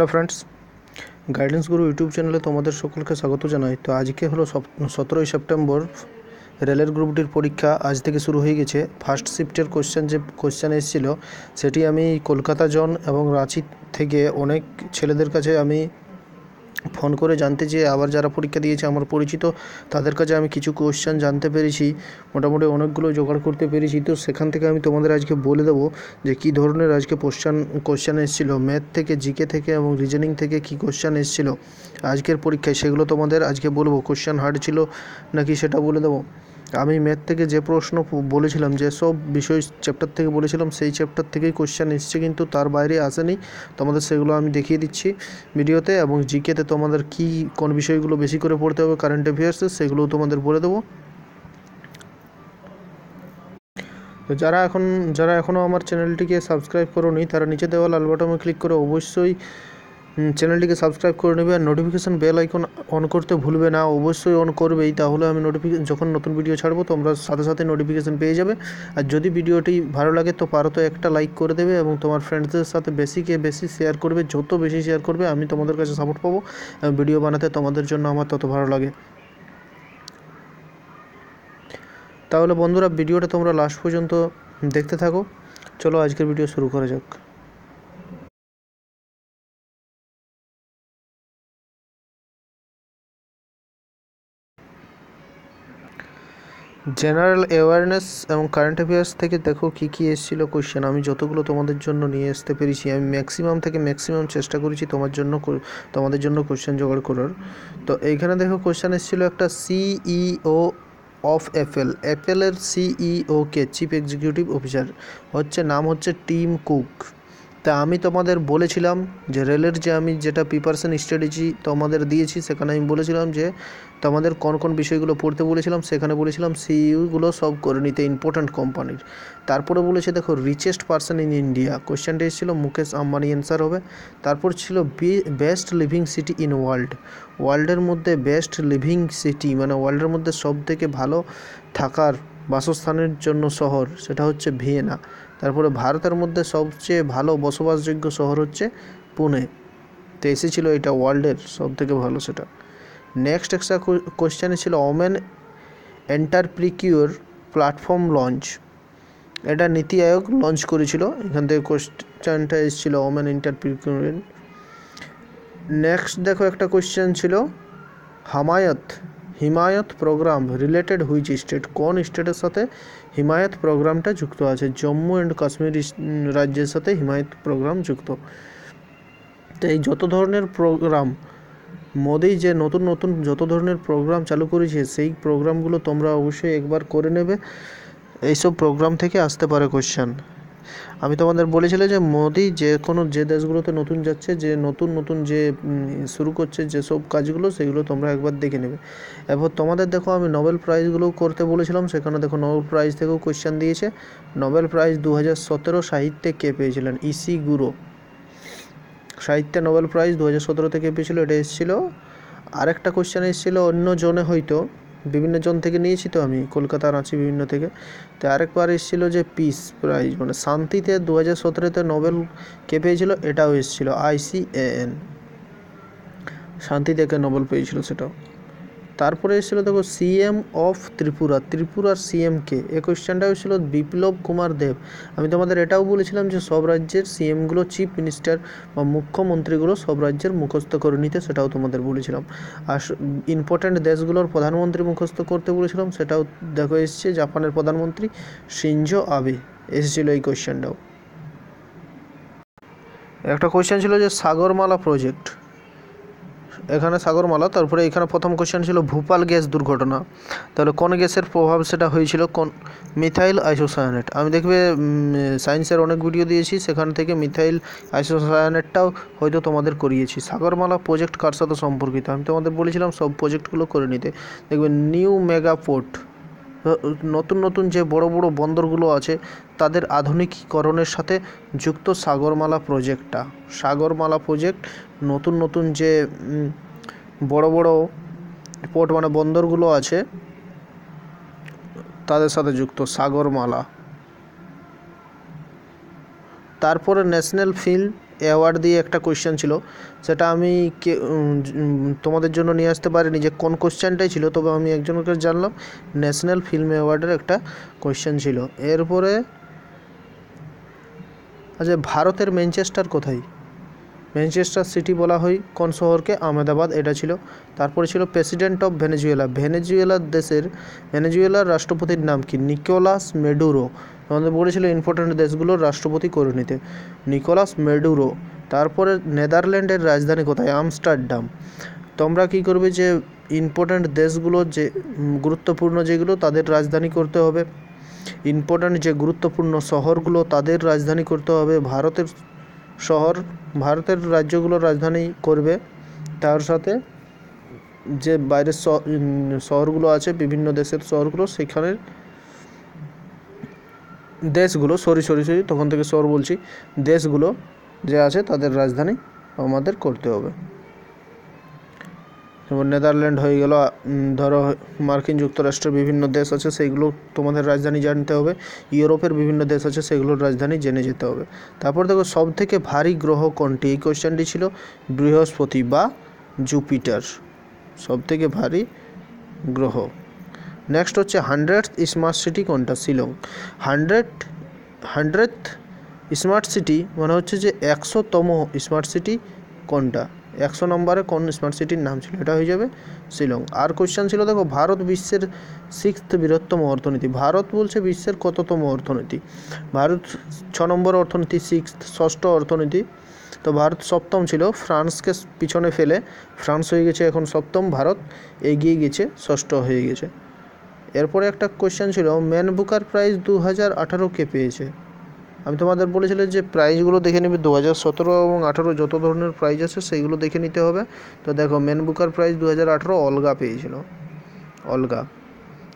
Hello friends guidance Guru YouTube চ্যানেলে তোমাদের সকলকে স্বাগত জানাই। তো আজকে হলো সতেরোই সেপ্টেম্বর, রেলের গ্রুপটির পরীক্ষা আজ থেকে শুরু হয়ে গেছে। ফার্স্ট শিফটের কোশ্চেন যে কোশ্চেন এসেছিল, সেটি আমি কলকাতা জন এবং রাঁচি থেকে অনেক ছেলেদের কাছে আমি ফোন করে জানতে চেয়ে আবার যারা পরীক্ষা দিয়েছে, আমার পরিচিত, তাদের কাছে আমি কিছু কোশ্চেন জানতে পেরেছি, মোটামুটি অনেকগুলো জোগাড় করতে পেরেছি। তো সেখান থেকে আমি তোমাদের আজকে বলে দেবো যে কী ধরনের আজকে কোশ্চান কোশ্চেন এসেছিল। ম্যাথ থেকে জিকে থেকে এবং রিজনিং থেকে কী কোশ্চেন এসেছিল। আজকের পরীক্ষায় সেগুলো তোমাদের আজকে বলব। কোশ্চেন হার্ড ছিল নাকি সেটা বলে দেবো? আমি ম্যাথ থেকে যে প্রশ্ন বলেছিলাম, যে সব বিষয় চ্যাপ্টার থেকে বলেছিলাম, সেই চ্যাপ্টার থেকেই কোশ্চেন এসছে, কিন্তু তার বাইরে আসেনি। তোমাদের সেগুলো আমি দেখিয়ে দিচ্ছি ভিডিওতে, এবং জিকেতে তোমাদের কি, কোন বিষয়গুলো বেশি করে পড়তে হবে কারেন্ট অ্যাফেয়ার্সে সেগুলোও তোমাদের বলে দেবো। তো যারা এখন, যারা এখনও আমার চ্যানেলটিকে সাবস্ক্রাইব করোনি, তারা নিচে দেওয়া লাল বাটনে ক্লিক করে অবশ্যই চ্যানেলটিকে সাবস্ক্রাইব করে নেবে আর নোটিফিকেশান বেল আইকন অন করতে ভুলবে না, অবশ্যই অন করবেই তাহলে আমি নোটিফিকেশন যখন নতুন ভিডিও ছাড়বো, তোমরা সাথে সাথে নোটিফিকেশান পেয়ে যাবে। আর যদি ভিডিওটি ভালো লাগে, তো পারো তো একটা লাইক করে দেবে এবং তোমার ফ্রেন্ডসদের সাথে বেশিকে বেশি শেয়ার করবে, যত বেশি শেয়ার করবে, আমি তোমাদের কাছে সাপোর্ট পাবো। ভিডিও বানাতে তোমাদের জন্য আমার তত ভালো লাগে। তাহলে বন্ধুরা ভিডিওটা তোমরা লাস্ট পর্যন্ত দেখতে থাকো। চলো আজকের ভিডিও শুরু করা যাক। জেনারেল অ্যাওয়ারনেস এবং কারেন্ট অ্যাফেয়ার্স থেকে দেখো কী কী এসেছিল কোশ্চেন আমি যতগুলো তোমাদের জন্য নিয়ে আসতে পেরেছি, আমি ম্যাক্সিমাম থেকে ম্যাক্সিমাম চেষ্টা করেছি তোমার জন্য তোমাদের জন্য কোশ্চেন জোগাড় করার। তো এইখানে দেখো কোশ্চেন এসেছিল একটা সিইও অফ অ্যাপেল অ্যাপেলের সিইও কে? চিফ এক্সিকিউটিভ অফিসার হচ্ছে, নাম হচ্ছে টিম কুক তা আমি তোমাদের বলেছিলাম যে রেলের যে আমি যেটা প্রিপারেশন স্ট্র্যাটেজি তোমাদের দিয়েছি, সেখানে আমি বলেছিলাম যে তোমাদের কোন কোন বিষয়গুলো পড়তে বলেছিলাম, সেখানে বলেছিলাম সিইউগুলো সব করে নিতে ইম্পর্ট্যান্ট কোম্পানির তারপরে বলেছে, দেখো রিচেস্ট পার্সন ইন ইন্ডিয়া কোয়েশ্চেনটা এসেছিল, মুকেশ আম্বানি অ্যান্সার হবে। তারপর ছিল best living city in world ওয়ার্ল্ডের মধ্যে বেস্ট লিভিং সিটি মানে ওয়ার্ল্ডের মধ্যে সব থেকে ভালো থাকার বাসস্থানের জন্য শহর, সেটা হচ্ছে ভিয়েনা। তারপরে ভারতের মধ্যে সবচেয়ে ভালো বসবাসযোগ্য শহর হচ্ছে পুনে। তো এসেছিল এটা ওয়ার্ল্ডের সব থেকে ভালো সেটা। নেক্সট একটা কোয়েশ্চেনে ছিল ওমেন এন্টারপ্রিকিউর প্ল্যাটফর্ম লঞ্চ। এটা নীতি আয়োগ লঞ্চ করেছিল। এখান থেকে কোয়েশ্চেনটা এসেছিল ওমেন এন্টারপ্রিকিউর। নেক্সট দেখো একটা কোয়েশ্চেন ছিল হামায়ত Himayat program related which state কোন স্টেটের সাথে হিমায়ত প্রোগ্রামটা যুক্ত আছে? জম্মু অ্যান্ড কাশ্মীর রাজ্যের সাথে হিমায়ত প্রোগ্রাম যুক্ত। তো এই যত ধরনের প্রোগ্রাম, মোদি যে নতুন নতুন যত ধরনের প্রোগ্রাম চালু করেছে, সেই প্রোগ্রামগুলো তোমরা অবশ্যই একবার করে নেবে। এইসব প্রোগ্রাম থেকে আসতে পারে কোশ্চেন আমি তোমাদের বলেছিলাম যে মোদি যে কোনো যে দেশগুলোতে নতুন যাচ্ছে, যে নতুন নতুন যে শুরু করছে যেসব কাজগুলো, সেগুলো তোমরা একবার দেখে নেবে। এবার তোমাদের দেখো আমি নোবেল প্রাইজগুলো করতে বলেছিলাম, সেখানে দেখো নোবেল প্রাইজ থেকেও কোয়েশ্চেন দিয়েছে। নোবেল প্রাইজ দু হাজার সতেরো সাহিত্যে কে পেয়েছিলেন? ইসি গুরু। সাহিত্যে নোবেল প্রাইজ দু হাজার সতেরো থেকে পেয়েছিল? এটা এসেছিল। আরেকটা কোয়েশ্চেন এসেছিল অন্য জনে হয়তো। বিভিন্ন জন থেকে নিয়েছি তো আমি। কলকাতা রাঁচি বিভিন্ন থেকে। তো আরেকবার এসেছিল যে পিস প্রাইজ মানে শান্তিতে দু হাজার সতেরোতে নোবেল কে পেয়েছিল? এটাও এসেছিল আইসিএএন শান্তি থেকে নোবেল পেয়েছিলো সেটাও। তারপরে এসেছিল দেখো সিএম অফ ত্রিপুরা, ত্রিপুরার সিএম কে। এই কোয়েশ্চেনটা হয়েছিল বিপ্লব কুমার দেব। আমি তোমাদের এটাও বলেছিলাম যে সব রাজ্যের সিএমগুলো চিফ মিনিস্টার বা মুখ্যমন্ত্রীগুলো সব রাজ্যের মুখস্থ করে নিতে, সেটাও তোমাদের বলেছিলাম। আর ইম্পর্ট্যান্ট দেশগুলোর প্রধানমন্ত্রী মুখস্থ করতে বলেছিলাম, সেটাও দেখো এসছে। জাপানের প্রধানমন্ত্রী সিনজো আবে এসেছিল এই কোয়েশ্চেনটাও একটা কোয়েশ্চেন ছিল যে সাগরমালা প্রজেক্ট এখানে সাগরমালা, তারপরে এখানে প্রথম কোশ্চেন ছিল ভূপাল গ্যাস দুর্ঘটনা। তাহলে কোন গ্যাসের প্রভাব সেটা হয়েছিল কোন? Methyl isocyanate. আমি দেখবে সায়েন্সের অনেক ভিডিও দিয়েছি, সেখান থেকে মিথাইল আইসোসায়ানেটটাও হয়তো তোমাদের করিয়েছি। সাগরমালা প্রজেক্ট কার সাথে সম্পর্কিত? আমি তোমাদের বলেছিলাম সব প্রজেক্টগুলো করে নিতে। দেখবে নিউ মেগা পোর্ট নতুন নতুন যে বড় বড় বন্দরগুলো আছে, তাদের আধুনিকীকরণের সাথে যুক্ত সাগরমালা প্রজেক্টটা। সাগরমালা প্রজেক্ট নতুন নতুন যে বড় বড় পোর্ট মানে বন্দরগুলো আছে, তাদের সাথে যুক্ত সাগরমালা। তারপরে ন্যাশনাল ফিল্ম অ্যাওয়ার্ড দিয়ে একটা কোয়েশ্চেন ছিল। সেটা আমি কে তোমাদের জন্য নিয়ে আসতে পারিনি যে কোন কোয়েশ্চেনটাই ছিল, তবে আমি একজনকে জানলাম ন্যাশনাল ফিল্ম অ্যাওয়ার্ডের একটা কোয়েশ্চেন ছিল। এরপরে আচ্ছা ভারতের ম্যানচেস্টার কোথায়? ম্যানচেস্টার সিটি বলা হয়, কোন শহরকে? আহমেদাবাদ, এটা ছিল। তারপরে ছিল প্রেসিডেন্ট অফ ভেনেজুয়েলা। ভেনেজুয়েলার দেশের, ভেনেজুয়েলার রাষ্ট্রপতির নাম কি? Nicolas Maduro. আমাদের বলেছিল ইম্পর্টেন্ট দেশগুলোর রাষ্ট্রপতি করে নিতে নিকোলাস মেডুরো। তারপরে নেদারল্যান্ডের রাজধানী কোথায়? আমস্টারডাম। তোমরা কি করবে যে ইম্পর্ট্যান্ট দেশগুলোর যে গুরুত্বপূর্ণ যেগুলো তাদের রাজধানী করতে হবে। ইম্পর্ট্যান্ট যে গুরুত্বপূর্ণ শহরগুলো তাদের রাজধানী করতে হবে। ভারতের শহর ভারতের রাজ্যগুলোর রাজধানী করবে। তার সাথে যে বাইরের শহরগুলো আছে, বিভিন্ন দেশের শহরগুলো, সেখানের দেশগুলো, সরি সরি সরি, তখন থেকে শহর বলছি, দেশগুলো যে আছে, তাদের রাজধানী আমাদের করতে হবে। যেমন নেদারল্যান্ড হয়ে গেল ধরো মার্কিন যুক্তরাষ্ট্রের বিভিন্ন দেশ আছে, সেইগুলো তোমাদের রাজধানী জানতে হবে। ইউরোপের বিভিন্ন দেশ আছে, সেগুলোর রাজধানী জেনে যেতে হবে। তারপর দেখো সব থেকে ভারী গ্রহ কোনটি? এই কোয়েশ্চেনটি ছিল বৃহস্পতি বা জুপিটার। সব থেকে ভারী গ্রহ। নেক্সট হচ্ছে হান্ড্রেড স্মার্ট সিটি কোনটা? Shillong. Hundred hundred smart city মানে হচ্ছে যে একশোতম স্মার্ট সিটি কোনটা? একশো নম্বরে কোন স্মার্ট সিটির নাম ছিল? এটা হয়ে যাবে শিলং। আর কোশ্চেন ছিল, দেখো, ভারত বিশ্বের সিক্সথ বৃহত্তম অর্থনীতি। ভারত বলছে বিশ্বের কততম অর্থনীতি? ভারত ছ নম্বর অর্থনীতি সিক্সথ ষষ্ঠ অর্থনীতি। তো ভারত সপ্তম ছিল। ফ্রান্সকে পিছনে ফেলে ফ্রান্স হয়ে গেছে এখন সপ্তম। ভারত এগিয়ে গেছে, ষষ্ঠ হয়ে গেছে। এরপরে একটা কোশ্চেন ছিল ম্যান বুকার প্রাইজ দু হাজার আঠারো কে পেয়েছে। আমি তোমাদের বলেছিলাম যে প্রাইজগুলো দেখে নেবে দু হাজার সতেরো এবং আঠারো যত ধরনের প্রাইজ আছে সেইগুলো দেখে নিতে হবে। তো দেখো মেন বুকার প্রাইজ দু হাজার আঠারো অলগা পেয়েছিল। অলগা।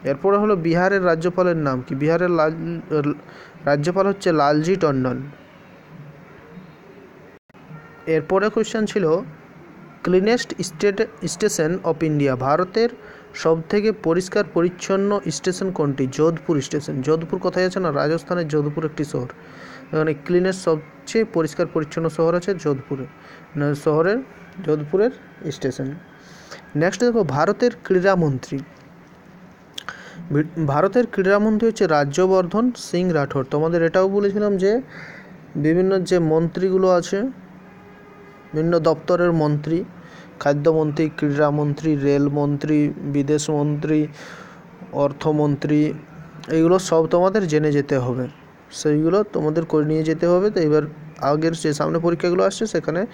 এরপরে হলো বিহারের রাজ্যপালের নাম কি? বিহারের লাল, রাজ্যপাল হচ্ছে লালজি টন্ডন। এরপরে কোশ্চেন ছিল cleanest state station of India ভারতের সবথেকে পরিষ্কার, পরিচ্ছন্ন স্টেশন কোনটি? যোধপুর স্টেশন। যোধপুর কোথায় আছে না? রাজস্থানের যোধপুর একটি শহর। এখানে ক্লিনেস্ট সবচেয়ে পরিষ্কার, পরিচ্ছন্ন শহর আছে যোধপুরে। শহরের, যোধপুরের স্টেশন। নেক্সট দেখো, ভারতের ক্রীড়ামন্ত্রী। ভারতের ক্রীড়ামন্ত্রী হচ্ছে রাজ্যবর্ধন সিং রাঠোর তোমাদের এটাও বলেছিলাম যে, বিভিন্ন যে মন্ত্রীগুলো আছে, বিভিন্ন দপ্তরের মন্ত্রী খাদ্যমন্ত্রী, ক্রীড়ামন্ত্রী, রেলমন্ত্রী, বিদেশমন্ত্রী, অর্থমন্ত্রী এইগুলো সব তোমাদের জেনে যেতে হবে। সেইগুলো তোমাদের করে নিয়ে যেতে হবে। তো এবার আগের যে সামনে পরীক্ষাগুলো আসছে, সেখানে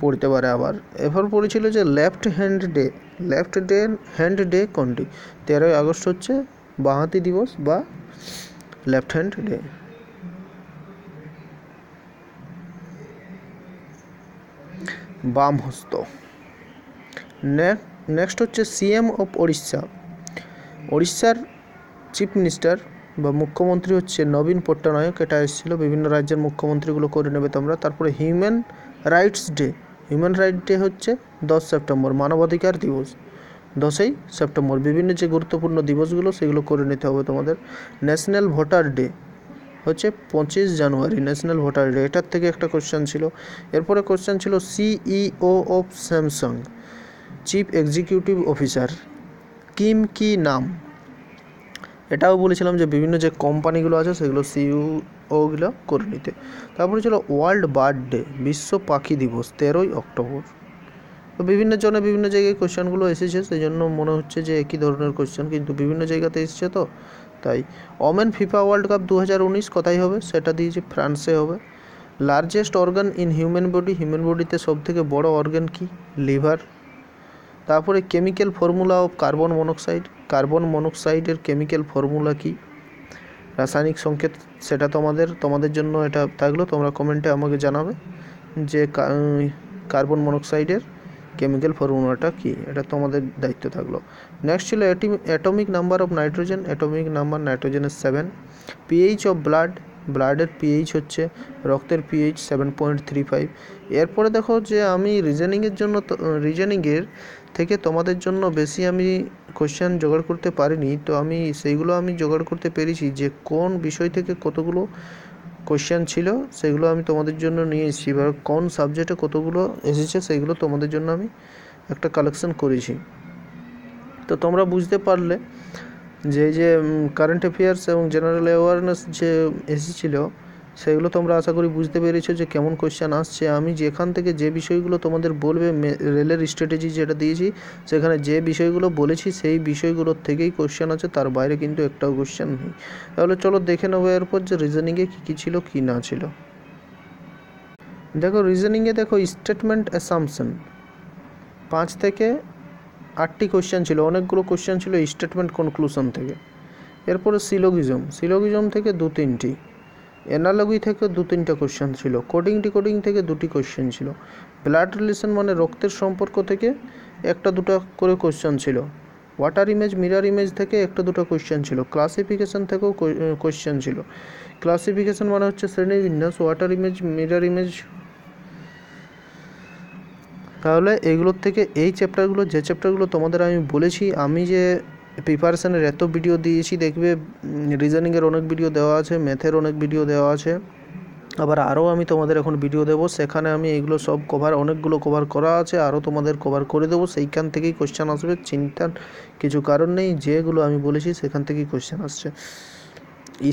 পড়তে পারে আবার। এরপর পড়েছিল যে left hand day. Left day, hand day কোনটি? তেরোই আগস্ট হচ্ছে বাঁহাতি দিবস বা লেফট হ্যান্ড ডে। বাম হস্ত নেক্সট হচ্ছে সিএম অফ ওড়িশা ওড়িশার চিফ মিনিস্টার বা মুখ্যমন্ত্রী হচ্ছে নবীন পট্টনায়ক। এটা এসেছিল, বিভিন্ন রাজ্যের মুখ্যমন্ত্রীগুলো করে নেবে তোমরা। তারপরে human rights day human right day হচ্ছে দশ সেপ্টেম্বর, মানবাধিকার দিবস। দশই সেপ্টেম্বর, বিভিন্ন যে গুরুত্বপূর্ণ দিবসগুলো, সেগুলো করে নিতে হবে তোমাদের। ন্যাশনাল ভোটার ডে হচ্ছে পঁচিশ জানুয়ারি ন্যাশনাল ভোটার ডে এটার থেকে একটা কোশ্চেন ছিল। এরপরে কোশ্চেন ছিল CEO of Samsung chief executive officer Kim কি নাম এটাও বলেছিলাম যে বিভিন্ন যে কোম্পানিগুলো আছে সেগুলো সিইওগুলো করে নিতে। তারপরে ছিল ওয়ার্ল্ড বার্ড ডে বিশ্ব পাখি দিবস, তেরোই অক্টোবর। তো বিভিন্ন জনে বিভিন্ন জায়গায় কোশ্চেনগুলো এসেছে সেই জন্য মনে হচ্ছে যে একই ধরনের কোশ্চেন কিন্তু বিভিন্ন জায়গাতে এসেছে তো। তাই ওমেন ফিফা ওয়ার্ল্ড কাপ দু হাজার উনিশ কোথায় হবে সেটা দিয়েছে ফ্রান্সে হবে। Largest organ in human body human বডিতে সবথেকে বড় অর্গান কি? লিভার তারপরে chemical formula of carbon monoxide carbon মনোক্সাইডের chemical formula কি? রাসায়নিক সংকেত, সেটা তোমাদের তোমাদের জন্য এটা থাকল, তোমরা কমেন্টে আমাকে জানাবে যে কার্বন মনোক্সাইডের কেমিক্যাল ফর্মুলাটা কি? এটা তোমাদের দায়িত্ব থাকল। নেক্সট ছিল atomic number of nitrogen atomic number নাইট্রোজেনের সেভেন পিএইচ অফ ব্লাড ব্লাডের পিএইচ হচ্ছে, রক্তের pH seven point three five এরপরে দেখো যে আমি রিজনিংয়ের জন্য রিজনিংয়ের থেকে তোমাদের জন্য বেশি আমি কোশ্চেন জোগাড় করতে পারিনি। তো আমি সেইগুলো আমি জোগাড় করতে পেরেছি যে কোন বিষয় থেকে কতগুলো কোশ্চেন ছিল, সেগুলো আমি তোমাদের জন্য নিয়ে এসেছি এবার কোন সাবজেক্টে কতগুলো এসেছে, সেগুলো তোমাদের জন্য আমি একটা কালেকশন করেছি। তো তোমরা বুঝতে পারলে যে যে কারেন্ট অ্যাফেয়ার্স এবং জেনারেল অ্যাওয়ারনেস যে এসেছিল, সেগুলো তোমরা আশা করি বুঝতে পেরেছ যে কেমন কোশ্চেন আসছে। আমি যেখান থেকে যে বিষয়গুলো তোমাদের বলবে রেলের স্ট্র্যাটেজি যেটা দিয়েছি, সেখানে যে বিষয়গুলো বলেছি, সেই বিষয়গুলোর থেকেই কোশ্চেন আছে, তার বাইরে কিন্তু একটাও কোশ্চেন নেই। তাহলে চলো দেখে নেব এরপর যে রিজনিংয়ে কী কী ছিল, কী না ছিল। দেখো রিজনিংয়ে দেখো স্টেটমেন্ট অ্যাসামশন পাঁচ থেকে আটটি কোয়েশ্চেন ছিল, অনেকগুলো কোশ্চেন ছিল স্টেটমেন্ট কনক্লুশন থেকে। এরপরে সিলোগিজম সিলোগিজম থেকে দু তিনটি অ্যানালগি থেকে দু তিনটা কোশ্চেন ছিল কোডিং ডিকোডিং থেকে দুটি কোশ্চেন ছিল। ব্লাড রিলেশন মানে রক্তের সম্পর্ক থেকে একটা দুটো করে কোয়েশ্চেন ছিল। ওয়াটার ইমেজ মিরার ইমেজ থেকে একটা দুটো কোশ্চেন ছিল। ক্লাসিফিকেশন থেকেও কোয়েশ্চেন ছিল। ক্লাসিফিকেশন মানে হচ্ছে শ্রেণীবিন্যাস ওয়াটার ইমেজ মিরার ইমেজ তাহলে এগুলোর থেকে এই চ্যাপ্টারগুলো যে চ্যাপ্টারগুলো তোমাদের আমি বলেছি, আমি যে প্রিপারেশানের এত ভিডিও দিয়েছি, দেখবে রিজনিংয়ের অনেক ভিডিও দেওয়া আছে ম্যাথের অনেক ভিডিও দেওয়া আছে। আবার আরও আমি তোমাদের এখন ভিডিও দেবো, সেখানে আমি এগুলো সব কভার অনেকগুলো কভার করা আছে আরও তোমাদের কভার করে দেবো, সেইখান থেকেই কোশ্চেন আসবে, চিন্তার কিছু কারণ নেই, যেগুলো আমি বলেছি সেখান থেকেই কোশ্চেন আসছে।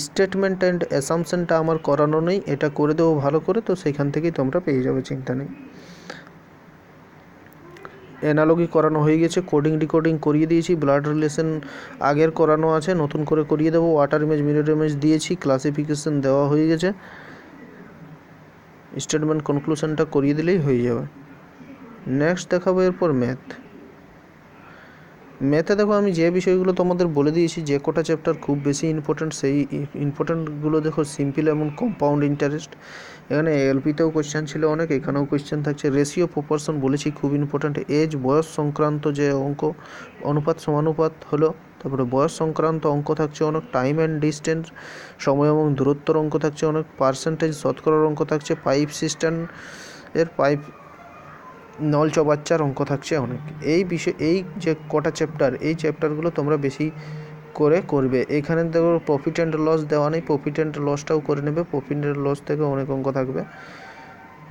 স্টেটমেন্ট অ্যান্ড অ্যাসামশনটা আমার করানো নেই, এটা করে দেবো ভালো করে, তো সেইখান থেকেই তোমরা পেয়ে যাবে, চিন্তা নেই। অ্যানালজি করানো হয়ে গেছে। কোডিং, ডিকোডিং করিয়ে দিয়েছি। ব্লাড রিলেশন আগের করানো আছে। নতুন করে করিয়ে দেবো। ওয়াটার ইমেজ, মিরর ইমেজ দিয়েছি। ক্লাসিফিকেশন দেওয়া হয়ে গেছে। স্টেটমেন্ট, কনক্লুশনটা করিয়ে দিলেই হয়ে যাবে। নেক্সট দেখাবো এরপর ম্যাথ ম্যাথে দেখো, আমি যে বিষয়গুলো তোমাদের বলে দিয়েছি, যে কটা চ্যাপ্টার খুব বেশি ইম্পর্ট্যান্ট সেই ইম্পর্ট্যান্টগুলো দেখো সিম্পল এবং কম্পাউন্ড ইন্টারেস্ট এখানে এলপিতেও কোশ্চেন ছিল অনেক, এখানেও কোশ্চেন থাকছে। রেশিও প্রপোর্শন বলেছি, খুব ইম্পর্ট্যান্ট এজ বয়স সংক্রান্ত যে অঙ্ক, অনুপাত সমানুপাত হলো, তারপরে বয়স সংক্রান্ত অঙ্ক থাকছে অনেক টাইম অ্যান্ড ডিস্টেন্স সময় এবং দূরত্বর অঙ্ক থাকছে অনেক পার্সেন্টেজ শতকরার অঙ্ক থাকছে পাইপ সিস্টেম এর পাইপ নল চবাচ্চার অঙ্ক থাকছে অনেক। এই বিষয়, এই যে কটা চ্যাপ্টার এই চ্যাপ্টারগুলো তোমরা বেশি করে করবে। এখানে দেখো প্রফিট অ্যান্ড লস দেওয়া নেই। প্রফিট অ্যান্ড লসটাও করে নেবে। প্রফিট অ্যান্ড লস থেকে অনেক অঙ্ক থাকবে।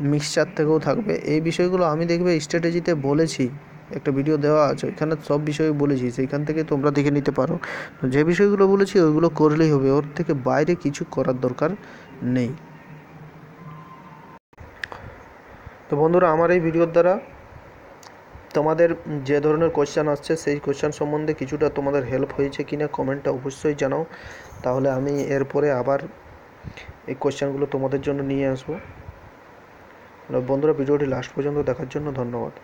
মিক্সচার থেকেও থাকবে। এই বিষয়গুলো আমি দেখবে স্ট্র্যাটেজিতে বলেছি। একটা ভিডিও দেওয়া আছে। এখানে সব বিষয় বলেছি। সেইখান থেকে তোমরা দেখে নিতে পারো। যে বিষয়গুলো বলেছি, ওইগুলো করলেই হবে। ওর থেকে বাইরে কিছু করার দরকার নেই। তো বন্ধুরা, আমার এই ভিডিওর দ্বারা তোমাদের যে ধরনের কোশ্চেন আসছে, সেই কোশ্চেন সম্বন্ধে কিছুটা তোমাদের হেল্প হয়েছে কি না কমেন্টটা অবশ্যই জানাও। তাহলে আমি এরপরে আবার এই কোশ্চেনগুলো তোমাদের জন্য নিয়ে আসব। বন্ধুরা, ভিডিওটি লাস্ট পর্যন্ত দেখার জন্য ধন্যবাদ।